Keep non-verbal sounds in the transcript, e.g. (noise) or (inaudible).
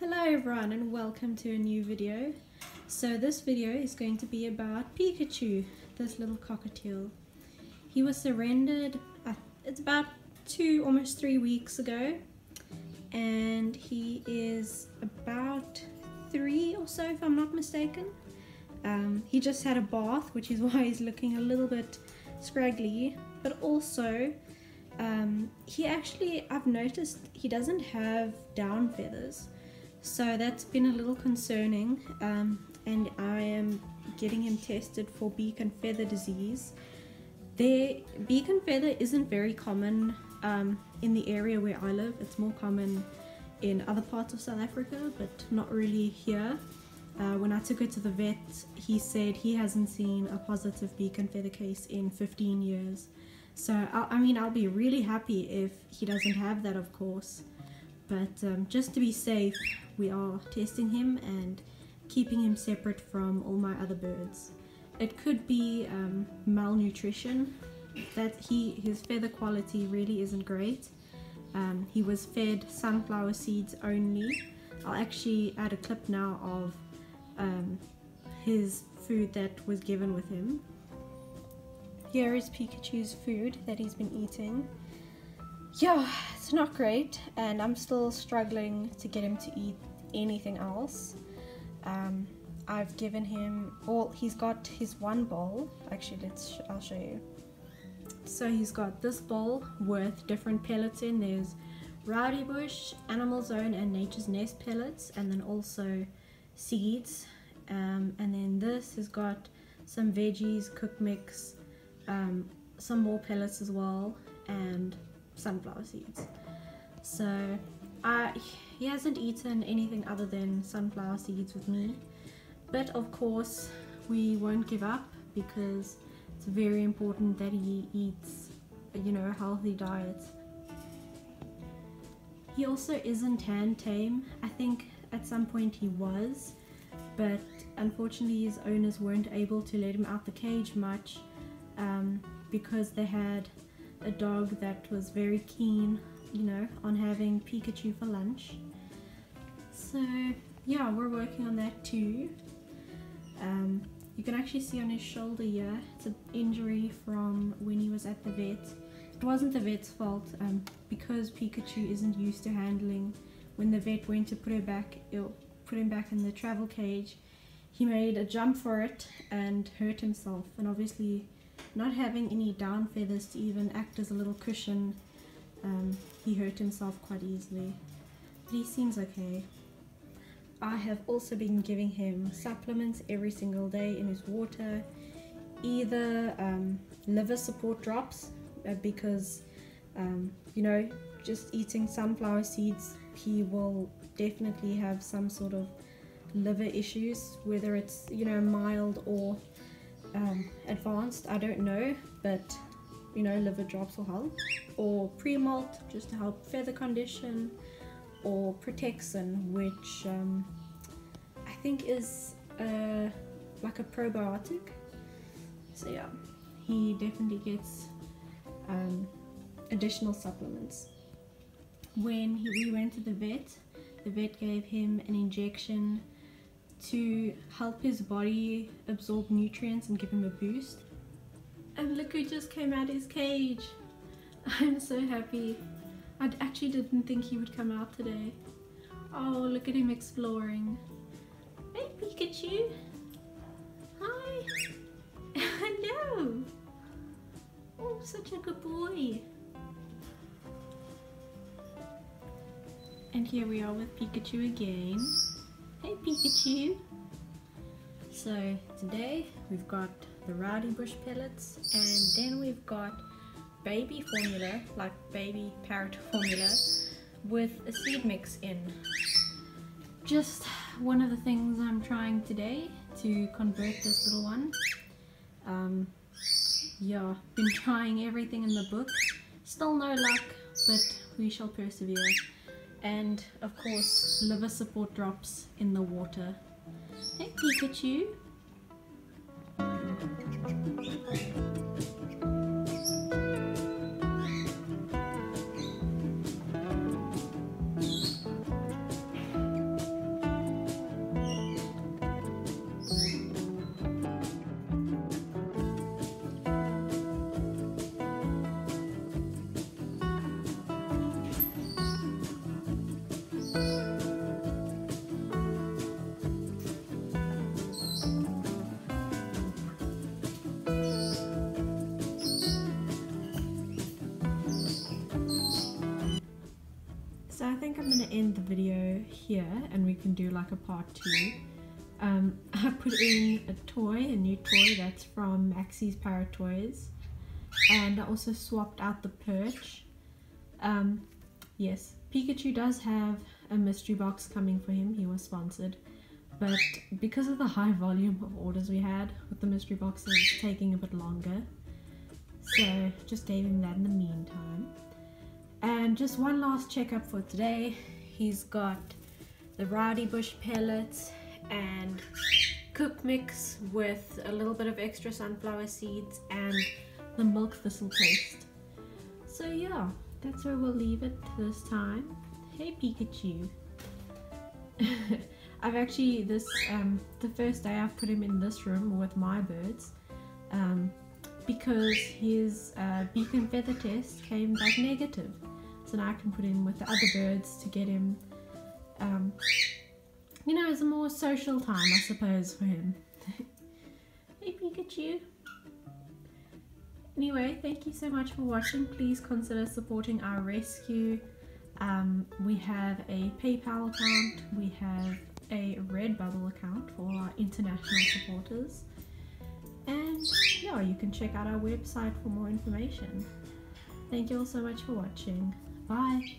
Hello everyone and welcome to a new video. So this video is going to be about Pikachu, this little cockatiel. He was surrendered, uh, it's about two, almost three weeks ago and he is about three or so if I'm not mistaken. Um, he just had a bath which is (laughs) why he's looking a little bit scraggly but also um, he actually, I've noticed he doesn't have down feathers so that's been a little concerning um, and I am getting him tested for beak and feather disease. Their beak and feather isn't very common um, in the area where I live. It's more common in other parts of South Africa, but not really here. Uh, when I took it to the vet, he said he hasn't seen a positive beak and feather case in 15 years. So, I, I mean, I'll be really happy if he doesn't have that, of course. But um, just to be safe, we are testing him and keeping him separate from all my other birds. It could be um, malnutrition, that he his feather quality really isn't great. Um, he was fed sunflower seeds only. I'll actually add a clip now of um, his food that was given with him. Here is Pikachu's food that he's been eating yeah, it's not great, and I'm still struggling to get him to eat anything else. Um, I've given him, well, he's got his one bowl. Actually, let's, I'll show you. So he's got this bowl with different pellets in. There's Rowdybush, Animal Zone, and Nature's Nest pellets, and then also seeds. Um, and then this has got some veggies, cook mix, um, some more pellets as well, and sunflower seeds. So uh, he hasn't eaten anything other than sunflower seeds with me. But of course we won't give up because it's very important that he eats you know a healthy diet. He also isn't hand tame. I think at some point he was, but unfortunately his owners weren't able to let him out the cage much um, because they had a dog that was very keen, you know, on having Pikachu for lunch. So yeah, we're working on that too. Um, you can actually see on his shoulder here, it's an injury from when he was at the vet. It wasn't the vet's fault um, because Pikachu isn't used to handling. When the vet went to put her back, put him back in the travel cage, he made a jump for it and hurt himself. And obviously not having any down feathers to even act as a little cushion, um, he hurt himself quite easily. But he seems okay. I have also been giving him supplements every single day in his water, either um, liver support drops, uh, because, um, you know, just eating sunflower seeds, he will definitely have some sort of liver issues, whether it's, you know, mild or um, advanced, I don't know, but you know, liver drops will help. Or pre-malt just to help feather condition. Or Protexin, which um, I think is uh, like a probiotic. So yeah, he definitely gets um, additional supplements. When he, we went to the vet, the vet gave him an injection to help his body absorb nutrients and give him a boost. And look who just came out of his cage. (laughs) I'm so happy. I actually didn't think he would come out today. Oh, look at him exploring. Hey, Pikachu. Hi. (laughs) Hello. Oh, such a good boy. And here we are with Pikachu again. Hey Pikachu! So today we've got Rowdybush pellets and then we've got baby formula, like baby parrot (laughs) formula with a seed mix in. Just one of the things I'm trying today to convert this little one. Um, yeah, been trying everything in the book. Still no luck, but we shall persevere and of course liver support drops in the water. Hey Pikachu! End the video here and we can do like a part two. Um, (laughs) I put in a toy, a new toy that's from Maxie's Parrot Toys. And I also swapped out the perch. Um, yes, Pikachu does have a mystery box coming for him. He was sponsored. But because of the high volume of orders we had with the mystery boxes taking a bit longer, so just gave him that in the meantime. And just one last checkup for today. He's got the Rowdybush pellets and cook mix with a little bit of extra sunflower seeds and the milk thistle paste. So yeah, that's where we'll leave it this time. Hey Pikachu. (laughs) I've actually this um, the first day I've put him in this room with my birds um, because his uh, beak and feather test came back negative. So I can put him with the other birds to get him, um, you know, as a more social time, I suppose, for him. (laughs) hey Pikachu. Anyway, thank you so much for watching. Please consider supporting our rescue. Um, we have a PayPal account, we have a Redbubble account for our international supporters. And yeah, you can check out our website for more information. Thank you all so much for watching. Bye!